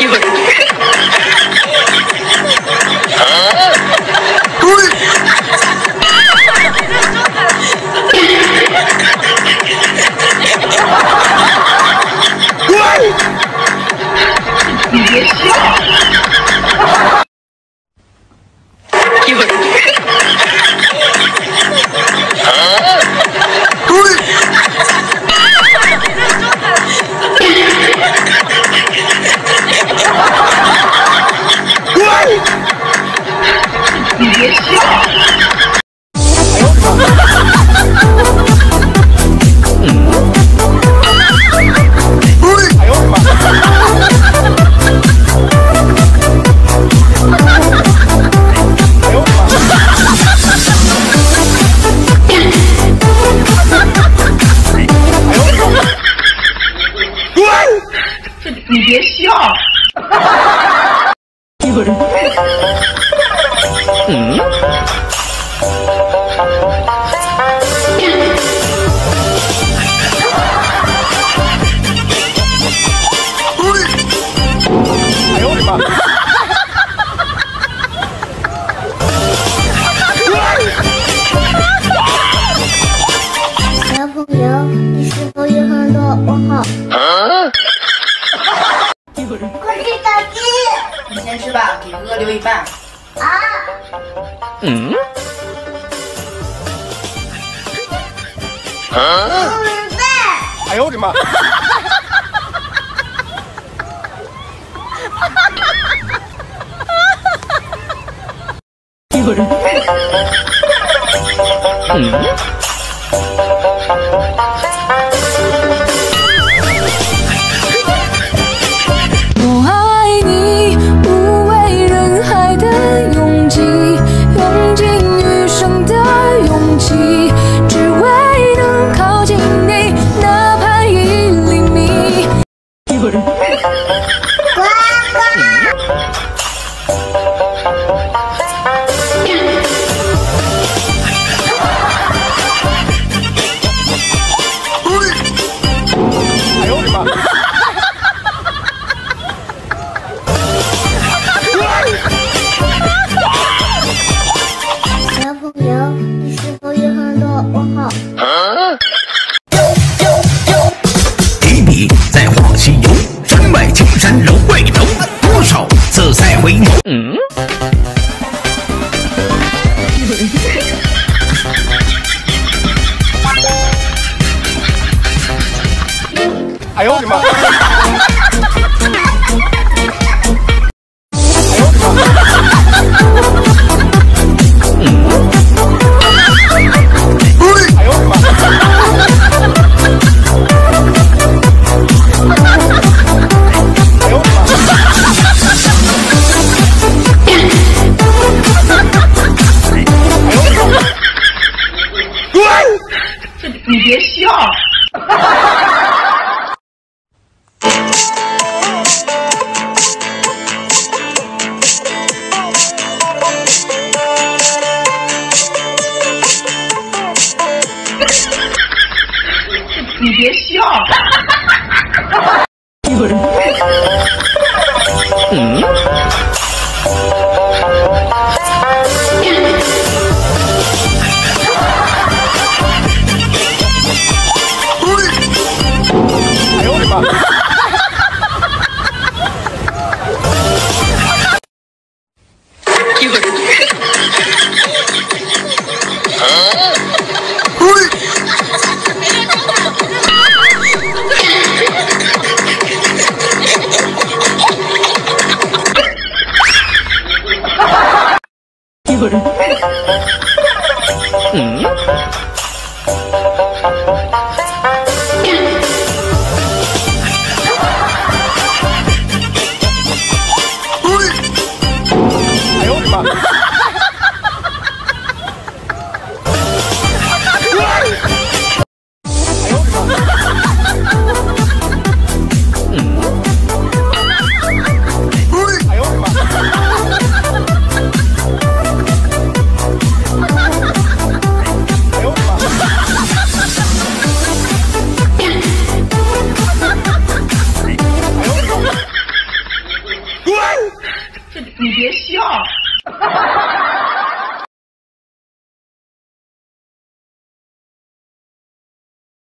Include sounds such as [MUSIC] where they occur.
you. 别笑。[LAUGHS] 嗯？留一半。啊？嗯？啊？哎呦我的妈！嗯。Hello. [LAUGHS] 喂，嗯，[LAUGHS] 哎呦，我的妈。你别笑。你别笑。嗯。一个人。嗯。这你别笑。